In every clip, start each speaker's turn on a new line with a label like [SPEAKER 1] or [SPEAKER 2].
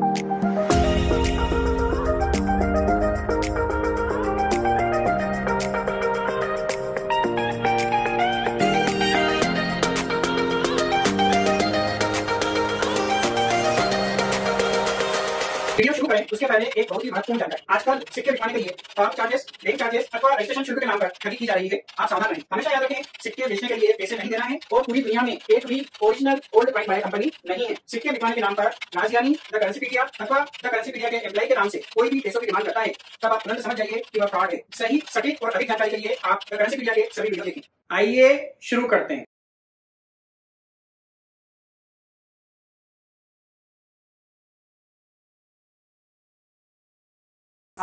[SPEAKER 1] you उसके पहले एक बहुत ही महत्वपूर्ण जानकारी आजकल सिक्के बिछवाने के लिए फॉर्म चार्जेस बैंक चार्जेस अथवा रजिस्ट्रेशन शुल्क के नाम पर ठगी की जा रही है आप सावधान रहें हमेशा याद रखें सिक्के बेचने के लिए पैसे नहीं देना है और पूरी दुनिया में एक भी original old price buyer company नहीं है सिक्के बिकवाने के नाम पर राजधानी द करेंसी पीडिया अथवा द करेंसी पीडिया के एम्प्लाई के नाम से कोई भी पैसों की डिमांड करता है तब आप तुरंत समझ जाइए कि वह फ्रॉड है सही सटीक और अधिक जानकारी के लिए आप द करेंसी पीडिया के सभी वीडियो देखें आइए शुरू करते हैं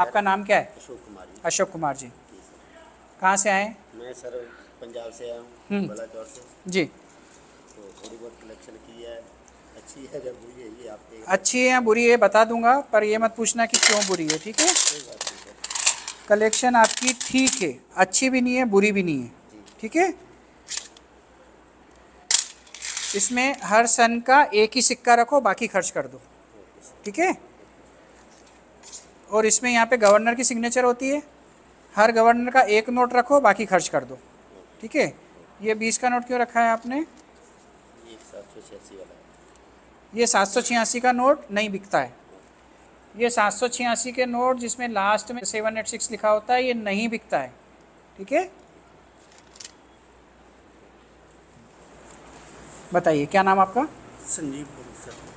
[SPEAKER 1] आपका नाम क्या है अशोक कुमार जी अशोक कुमार जी कहाँ से आए मैं सर पंजाब से आया हूँ हम्म। बलाचौर से जी तो थोड़ी बहुत कलेक्शन की है अच्छी है या बुरी है ये आपके अच्छी है या बुरी है बता दूंगा पर ये मत पूछना कि क्यों बुरी है ठीक है कलेक्शन आपकी ठीक है अच्छी भी नहीं है बुरी भी नहीं है ठीक है इसमें हर सन का एक ही सिक्का रखो बाकी खर्च कर दो ठीक है और इसमें यहाँ पे गवर्नर की सिग्नेचर होती है हर गवर्नर का एक नोट रखो बाकी खर्च कर दो ठीक है ये बीस का नोट क्यों रखा है आपने ये सात सौ छियासी का नोट नहीं बिकता है ये सात सौ छियासी के नोट जिसमें लास्ट में सेवन एट सिक्स लिखा होता है ये नहीं बिकता है ठीक है बताइए क्या नाम आपका संजीव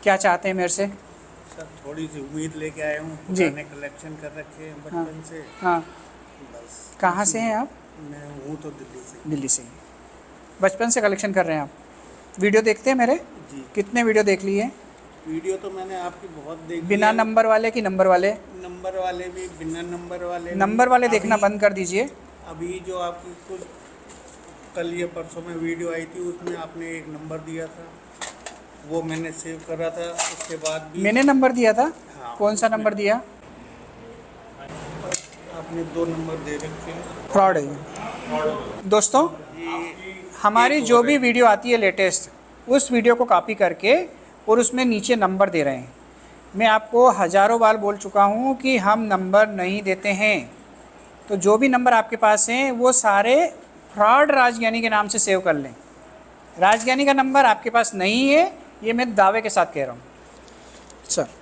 [SPEAKER 1] क्या चाहते हैं मेरे से सर थोड़ी सी उम्मीद लेके आया हूँ पुराने कलेक्शन कर रखे हैं हाँ, बचपन हाँ, से हाँ बस कहाँ से हैं आप मैं हूँ तो दिल्ली से दिल्ली से बचपन से कलेक्शन कर रहे हैं आप वीडियो देखते हैं मेरे जी कितने वीडियो देख लिए वीडियो तो मैंने आपकी बहुत देखी बिना नंबर वाले की नंबर वाले नंबर वाले भी बिना नंबर वाले नंबर वाले देखना बंद कर दीजिए अभी जो आपकी कुछ कल या परसों में वीडियो आई थी उसमें आपने एक नंबर दिया था वो मैंने सेव करा था उसके बाद भी मैंने नंबर दिया था हाँ, कौन सा नंबर दिया आपने दो नंबर दे रखे फ्रॉड है दोस्तों हमारी जो भी वीडियो आती है लेटेस्ट उस वीडियो को कॉपी करके और उसमें नीचे नंबर दे रहे हैं मैं आपको हज़ारों बार बोल चुका हूँ कि हम नंबर नहीं देते हैं तो जो भी नंबर आपके पास हैं वो सारे फ्रॉड राजज्ञानी के नाम से सेव कर लें राजज्ञानी का नंबर आपके पास नहीं है ये मैं दावे के साथ कह रहा हूँ सर अच्छा।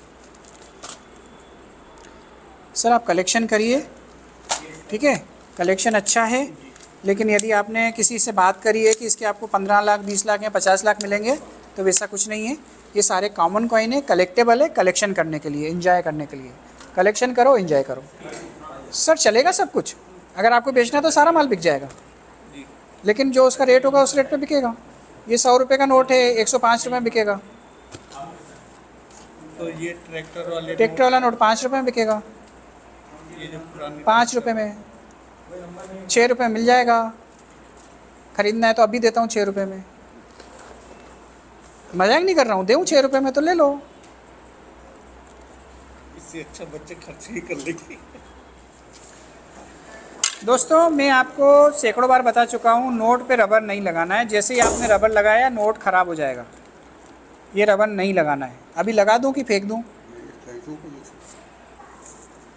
[SPEAKER 1] सर आप कलेक्शन करिए ठीक है कलेक्शन अच्छा है लेकिन यदि आपने किसी से बात करी है कि इसके आपको पंद्रह लाख बीस लाख या पचास लाख मिलेंगे तो वैसा कुछ नहीं है ये सारे कॉमन कॉइन है कलेक्टेबल है कलेक्शन करने के लिए इन्जॉय करने के लिए कलेक्शन करो इंजॉय करो सर चलेगा सब कुछ अगर आपको बेचना है तो सारा माल बिक जाएगा लेकिन जो उसका रेट होगा उस रेट पे बिकेगा ये सौ रुपये का नोट है एक सौ पाँच रुपये में बिकेगा तो ये ट्रैक्टर वाले ट्रैक्टर वाला नोट पाँच रुपये में बिकेगा पाँच रुपये में छः रुपये मिल जाएगा ख़रीदना है तो अभी देता हूँ छः रुपये में मजाक नहीं कर रहा हूँ देऊँ छः रुपये में तो ले लो इससे अच्छा बच्चे खर्च ही कर लेगी दोस्तों मैं आपको सैकड़ों बार बता चुका हूँ नोट पे रबर नहीं लगाना है जैसे ही आपने रबर लगाया नोट ख़राब हो जाएगा ये रबर नहीं लगाना है अभी लगा दूँ कि फेंक दूँ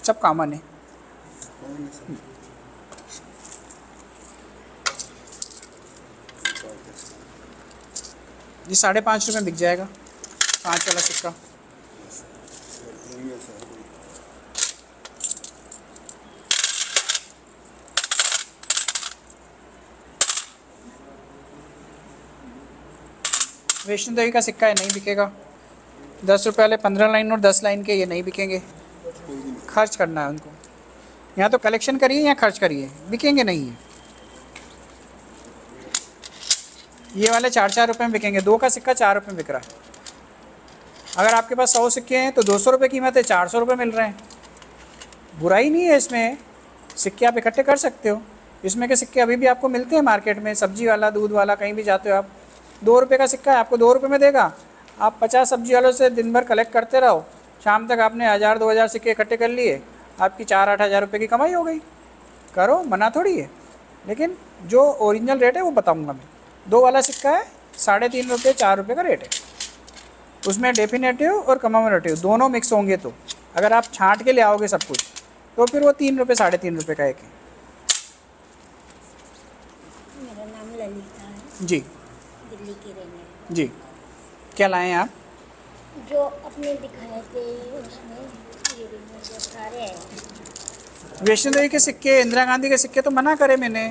[SPEAKER 1] सब कामन है ये साढ़े पाँच रुपये बिक जाएगा पाँच वाला सिक्का वैष्णो देवी का सिक्का है नहीं बिकेगा दस रुपये वाले पंद्रह लाइन और दस लाइन के ये नहीं बिकेंगे खर्च करना है उनको यहाँ तो कलेक्शन करिए या खर्च करिए बिकेंगे नहीं है ये वाले चार चार रुपये में बिकेंगे दो का सिक्का चार रुपये में बिक रहा है अगर आपके पास सौ सिक्के हैं तो दो सौ रुपये कीमत है चार सौ रुपये मिल रहे हैं बुराई नहीं है इसमें सिक्के आप इकट्ठे कर सकते हो इसमें के सिक्के अभी भी आपको मिलते हैं मार्केट में सब्जी वाला दूध वाला कहीं भी जाते हो आप दो रुपये का सिक्का है आपको दो रुपये में देगा आप पचास सब्जी वालों से दिन भर कलेक्ट करते रहो शाम तक आपने हज़ार दो हज़ार सिक्के इकट्ठे कर लिए आपकी चार आठ हज़ार रुपये की कमाई हो गई करो मना थोड़ी है लेकिन जो ओरिजिनल रेट है वो बताऊँगा मैं दो वाला सिक्का है साढ़े तीन रुपये चार रुपये का रेट है उसमें डेफिनेटिव और कमोमेटिव दोनों मिक्स होंगे तो अगर आप छाँट के ले आओगे सब कुछ तो फिर वो तीन रुपये साढ़े तीन रुपये का एक है जी जी क्या लाए हैं आप जो अपने दिखाए थे उसमें वैष्णो देवी के सिक्के इंदिरा गांधी के सिक्के तो मना करे मैंने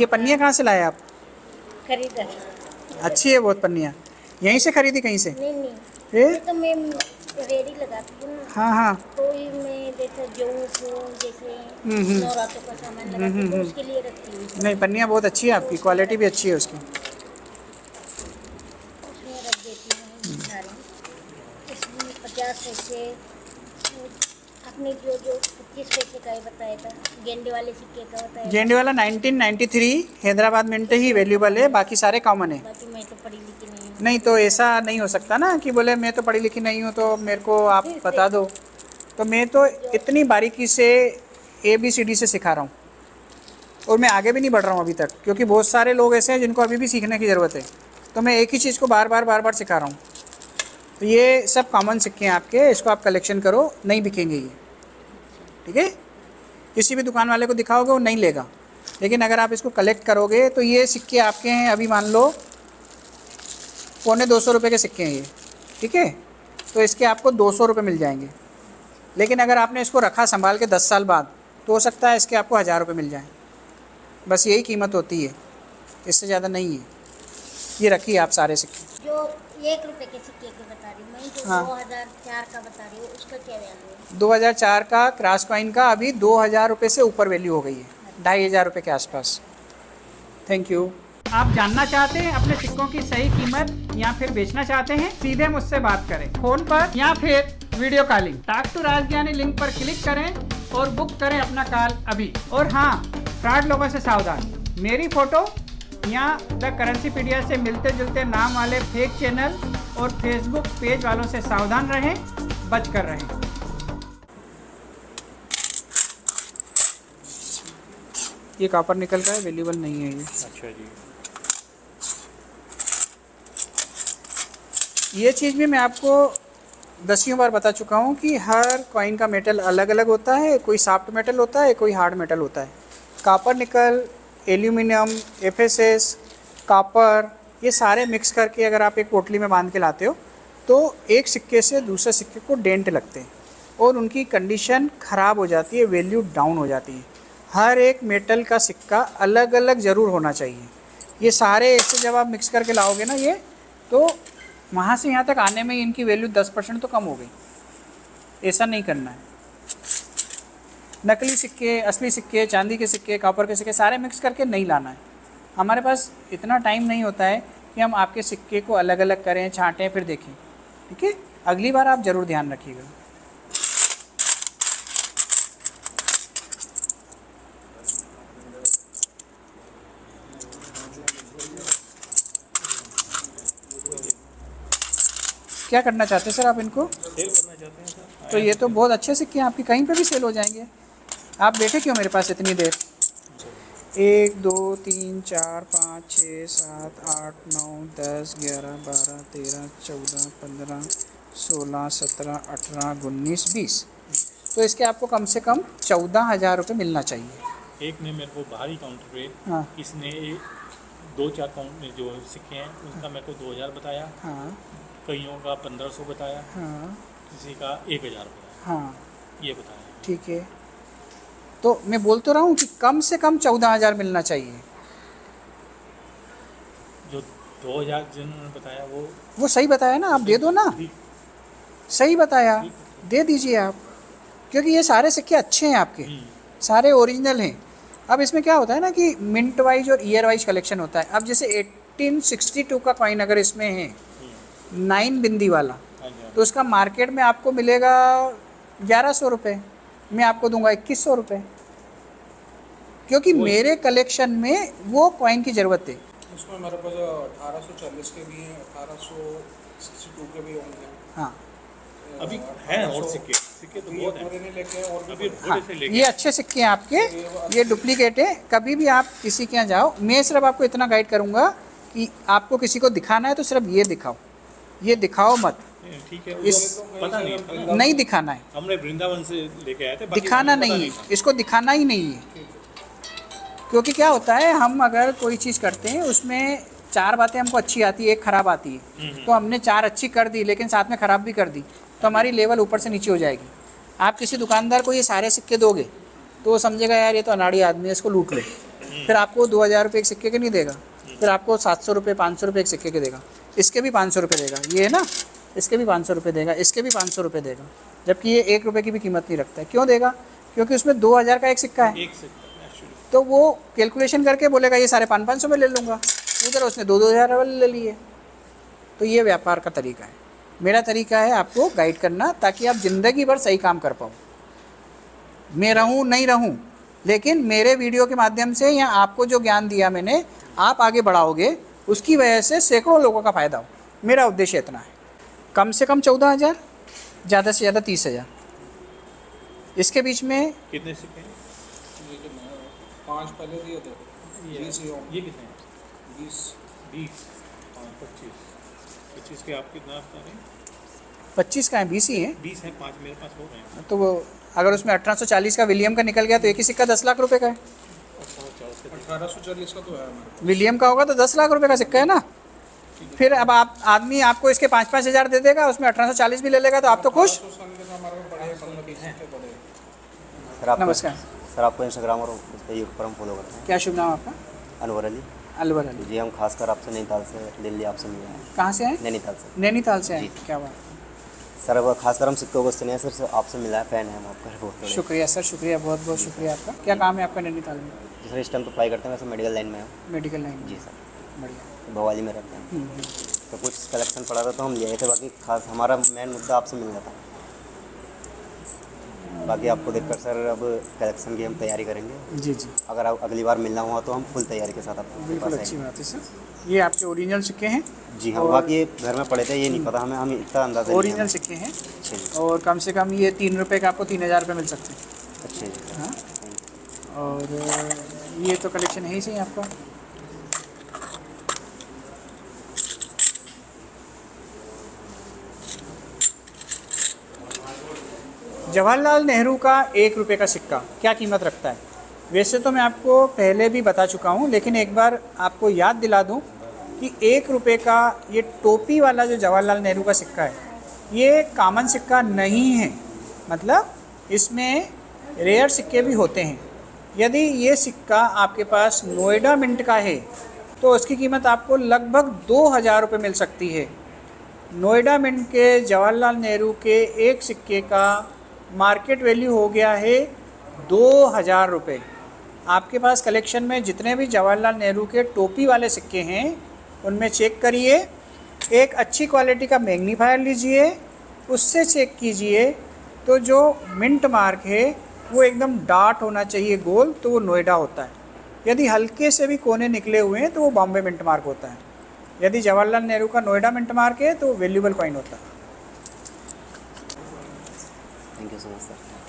[SPEAKER 1] ये पन्निया कहाँ से लाए आप खरीदा अच्छी है बहुत पन्निया यहीं से खरीदी कहीं से नहीं नहीं ये तो मैं लगाती हाँ हाँ कोई मैं जैसे जैसे हम्म, हम्म। नवरात्रों का सामान लगाती हम्म, उसके लिए रखती नहीं पन्नियाँ बहुत अच्छी है आपकी क्वालिटी भी अच्छी है उसकी उसमें रख देती हूँ सारी इसमें पचास पैसे जो जो पच्चीस पैसे का बताया था गेंडे वाले सिक्के का बताया गेंडे वाला 1993 हैदराबाद में ही वैल्यूबल है बाकी सारे कॉमन है बाकी मैं तो पढ़ी नहीं तो ऐसा नहीं हो सकता ना कि बोले मैं तो पढ़ी लिखी नहीं हूँ तो मेरे को आप बता दो तो मैं तो इतनी बारीकी से ए बी सी डी से सिखा रहा हूँ और मैं आगे भी नहीं बढ़ रहा हूँ अभी तक क्योंकि बहुत सारे लोग ऐसे हैं जिनको अभी भी सीखने की ज़रूरत है तो मैं एक ही चीज़ को बार बार बार बार सिखा रहा हूँ तो ये सब कॉमन सिक्के हैं आपके इसको आप कलेक्शन करो नहीं बिकेंगे ये ठीक है किसी भी दुकान वाले को दिखाओगे वो नहीं लेगा लेकिन अगर आप इसको कलेक्ट करोगे तो ये सिक्के आपके हैं अभी मान लो पौने दो सौ रुपये के सिक्के हैं ये ठीक है तो इसके आपको दो सौ रुपये मिल जाएंगे लेकिन अगर आपने इसको रखा संभाल के दस साल बाद तो हो सकता है इसके आपको हज़ार रुपये मिल जाए बस यही कीमत होती है इससे ज़्यादा नहीं है ये रखिए आप सारे सिक्के जो एक रुपए के सिक्के के बता रही मैं जो हाँ। चार का बता रही हूँ उसका क्या वैल्यू दो हज़ार चार का क्रास कॉइन का अभी दो हज़ार रुपये से ऊपर वैल्यू हो गई है ढाई हज़ार रुपये के आसपास थैंक यू आप जानना चाहते हैं अपने सिक्कों की सही कीमत या फिर बेचना चाहते हैं सीधे मुझसे बात करें फोन पर या फिर video calling talk to राजज्ञानी link पर क्लिक करें और बुक करें अपना कॉल अभी और हाँ फ्रॉड लोगों से सावधान मेरी फोटो या द करेंसी पीडिया से मिलते जुलते नाम वाले फेक चैनल और फेसबुक पेज वालों से सावधान रहें बच कर रहें ये कापर निकल रहा है नहीं है ये अच्छा जी ये चीज़ भी मैं आपको दसियों बार बता चुका हूँ कि हर कॉइन का मेटल अलग अलग होता है कोई सॉफ्ट मेटल होता है कोई हार्ड मेटल होता है कापर निकल एल्यूमिनियम एफ कापर ये सारे मिक्स करके अगर आप एक पोटली में बांध के लाते हो तो एक सिक्के से दूसरे सिक्के को डेंट लगते हैं और उनकी कंडीशन ख़राब हो जाती है वैल्यू डाउन हो जाती है हर एक मेटल का सिक्का अलग अलग ज़रूर होना चाहिए ये सारे ऐसे जब आप मिक्स करके लाओगे ना ये तो वहाँ से यहाँ तक आने में इनकी वैल्यू दस परसेंट तो कम हो गई ऐसा नहीं करना है नकली सिक्के असली सिक्के चांदी के सिक्के कॉपर के सिक्के सारे मिक्स करके नहीं लाना है हमारे पास इतना टाइम नहीं होता है कि हम आपके सिक्के को अलग अलग करें छाँटें फिर देखें ठीक है अगली बार आप ज़रूर ध्यान रखिएगा क्या करना चाहते हैं सर आप इनको सेल करना चाहते हैं सर तो ये तो बहुत अच्छे सिक्के हैं आपके कहीं पर भी सेल हो जाएंगे आप बैठे क्यों मेरे पास इतनी देर एक दो तीन चार पाँच छः सात आठ नौ दस ग्यारह बारह तेरह चौदह पंद्रह सोलह सत्रह अठारह उन्नीस बीस तो इसके आपको कम से कम चौदह हज़ार रुपये मिलना चाहिए एक ने मेरे को बाहरी काउंटर पे हाँ इसने दो चार काउंट जो सिक्के हैं उसका मेरे को दो हज़ार बताया हाँ कईयों का पंद्रह सौ बताया हाँ किसी का एक हज़ार
[SPEAKER 2] बताया हाँ
[SPEAKER 1] ये बताया ठीक है तो मैं बोलते तो रहा हूँ कि कम से कम चौदह हज़ार मिलना चाहिए जो दो हज़ार जिन्होंने बताया वो वो सही बताया ना आप दे दो ना सही बताया दे दीजिए आप क्योंकि ये सारे सिक्के अच्छे हैं आपके हम्म। सारे ओरिजिनल हैं अब इसमें क्या होता है ना कि मिनट वाइज और ईयर वाइज कलेक्शन होता है अब जैसे 1862 का कॉइन अगर इसमें है नाइन बिंदी वाला तो उसका मार्केट में आपको मिलेगा ग्यारह सौ रुपये मैं आपको दूंगा इक्कीस सौ रुपये क्योंकि मेरे कलेक्शन में वो कॉइन की ज़रूरत है उसमें मेरे पास अठारह सौ चालीस के भी हैं अठारह सौ सिक्सटी टू के भी होंगे हाँ अभी हैं और सिक्के सिक्के तो बहुत लेके और अभी हाँ, ये अच्छे सिक्के हैं आपके ये डुप्लीकेट है कभी भी आप किसी के यहाँ जाओ मैं सिर्फ आपको इतना गाइड करूँगा कि आपको किसी को दिखाना है तो सिर्फ ये दिखाओ ये दिखाओ मत ठीक है इस पता नहीं नहीं दिखाना है हमने वृंदावन से लेके आए थे दिखाना नहीं है इसको दिखाना ही नहीं है क्योंकि क्या होता है हम अगर कोई चीज़ करते हैं उसमें चार बातें हमको अच्छी आती है एक खराब आती है हम्म, हम्म। तो हमने चार अच्छी कर दी लेकिन साथ में खराब भी कर दी तो हमारी लेवल ऊपर से नीचे हो जाएगी आप किसी दुकानदार को ये सारे सिक्के दोगे तो वो समझेगा यार ये तो अनाड़ी आदमी है इसको लूट लो हम्म। फिर आपको दो हज़ार रुपये एक सिक्के के नहीं देगा फिर आपको सात सौ रुपये पाँच सौ रुपये एक सिक्के के देगा इसके भी पाँच सौ रुपये देगा ये है ना इसके भी पाँच सौ रुपये देगा इसके भी पाँच सौ रुपये देगा जबकि ये एक रुपये की भी कीमत नहीं रखता है क्यों देगा क्योंकि उसमें दो हज़ार का एक सिक्का है एक सिक्का तो वो कैलकुलेशन करके बोलेगा ये सारे पाँच पाँच सौ में ले लूँगा उधर उसने दो दो हज़ार वाले ले लिए तो ये व्यापार का तरीका है मेरा तरीका है आपको गाइड करना ताकि आप ज़िंदगी भर सही काम कर पाओ मैं रहूँ नहीं रहूँ लेकिन मेरे वीडियो के माध्यम से या आपको जो ज्ञान दिया मैंने आप आगे बढ़ाओगे उसकी वजह से सैकड़ों लोगों का फ़ायदा हो मेरा उद्देश्य इतना है कम से कम चौदह हज़ार ज़्यादा से ज़्यादा तीस हज़ार इसके बीच में कितने सिक्के पाँच पहले दिए थे ये कितने बीस बीस हाँ, पच्चीस पच्चीस के आप कितना पच्चीस का है बीस ही है बीस है पाँच मेरे पास हो गए तो वो अगर उसमें अठारह सौ चालीस का विलियम का निकल गया तो एक ही सिक्का दस लाख रुपए का है तो विलियम का होगा तो दस लाख रुपए का सिक्का है ना फिर अब आप आदमी आपको इसके पाँच पाँच हज़ार दे देगा उसमें अठारह सौ चालीस भी ले लेगा तो आप तो खुश सर आपको इंस्टाग्राम और यूट्यूब पर हम फॉलो करते हैं क्या शुभ नाम आपका अनवर अली अलवर अली जी हम खासकर आपसे नैनीताल से दिल्ली आपसे मिले हैं कहाँ से हैं नैनीताल से नैनीताल से हैं क्या बात सर अब खासकर हम सिक्को को नहीं सर आपसे मिला है फैन है हम आपका बहुत शुक्रिया सर शुक्रिया बहुत बहुत शुक्रिया आपका क्या काम है आपका नैनीताल में जी सर इस टाइम तो पढ़ाई करते हैं वैसे मेडिकल लाइन में हूँ मेडिकल लाइन जी सर बढ़िया भवाली में रहते हैं हम्म, हम्म। तो कुछ कलेक्शन पड़ा था तो हम ले थे बाकी खास हमारा मेन मुद्दा आपसे मिल जाता है बाकी आपको देखकर सर अब कलेक्शन की हम तैयारी करेंगे जी जी अगर आप अगली बार मिलना हुआ तो हम फुल तैयारी के साथ आपको बिल्कुल अच्छी बात है सर ये आपके ओरिजिनल सिक्के हैं जी हाँ बाकी घर में पड़े थे ये नहीं हम्म। पता हमें हम इतना अंदाजा ओरिजिनल सिक्के हैं और कम से कम ये तीन रुपये का आपको तीन हज़ार रुपये मिल सकते हैं जी हाँ और ये तो कलेक्शन है ही सही आपका जवाहरलाल नेहरू का एक रुपये का सिक्का क्या कीमत रखता है वैसे तो मैं आपको पहले भी बता चुका हूँ लेकिन एक बार आपको याद दिला दूँ कि एक रुपये का ये टोपी वाला जो जवाहरलाल नेहरू का सिक्का है ये कामन सिक्का नहीं है मतलब इसमें रेयर सिक्के भी होते हैं यदि ये सिक्का आपके पास नोएडा मिंट का है तो उसकी कीमत आपको लगभग दो हज़ार रुपये मिल सकती है नोएडा मिंट के जवाहरलाल नेहरू के एक सिक्के का मार्केट वैल्यू हो गया है दो हज़ार रुपये आपके पास कलेक्शन में जितने भी जवाहरलाल नेहरू के टोपी वाले सिक्के हैं उनमें चेक करिए एक अच्छी क्वालिटी का मैग्नीफायर लीजिए उससे चेक कीजिए तो जो मिंट मार्क है वो एकदम डार्ट होना चाहिए गोल तो वो नोएडा होता है यदि हल्के से भी कोने निकले हुए हैं तो वो बॉम्बे मिंट मार्क होता है यदि जवाहरलाल नेहरू का नोएडा मिंट मार्क है तो वो वैल्यूबल कॉइन होता है 생겨서 못 살다.